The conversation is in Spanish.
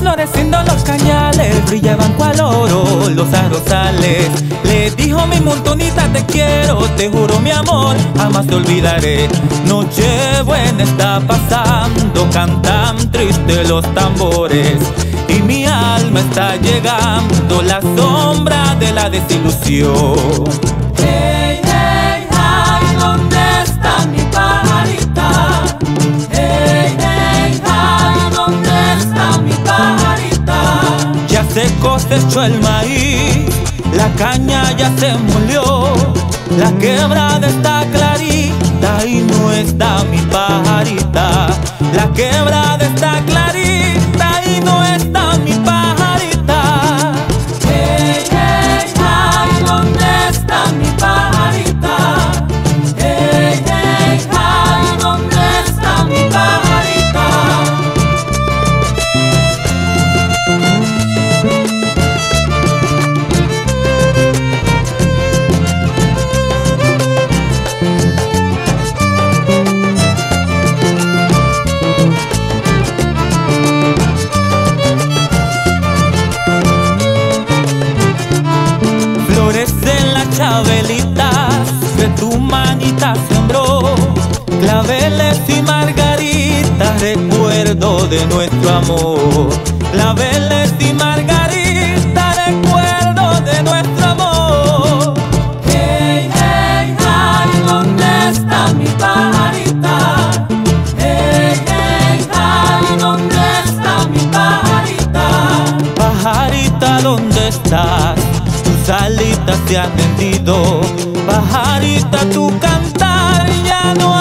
floreciendo los cañales, brillaban cual oro los arrozales. Le dijo mi montonita te quiero, te juro mi amor, jamás te olvidaré. Noche buena está pasando, cantan tristes los tambores. Y mi alma está llegando la sombra de la desilusión. Cosechó el maíz, la caña ya se molió, la quebrada está clarita y no está mi pajarita. La quebrada está tu manita sembró. Claveles y margaritas, recuerdo de nuestro amor. Claveles y margaritas, recuerdo de nuestro amor. Hey, hey, ay, ¿dónde está mi pajarita? Hey, hey, ay, ¿dónde está mi pajarita? Pajarita, ¿dónde estás? Tus alitas se han hendido. Pajarita, tu cantar ya no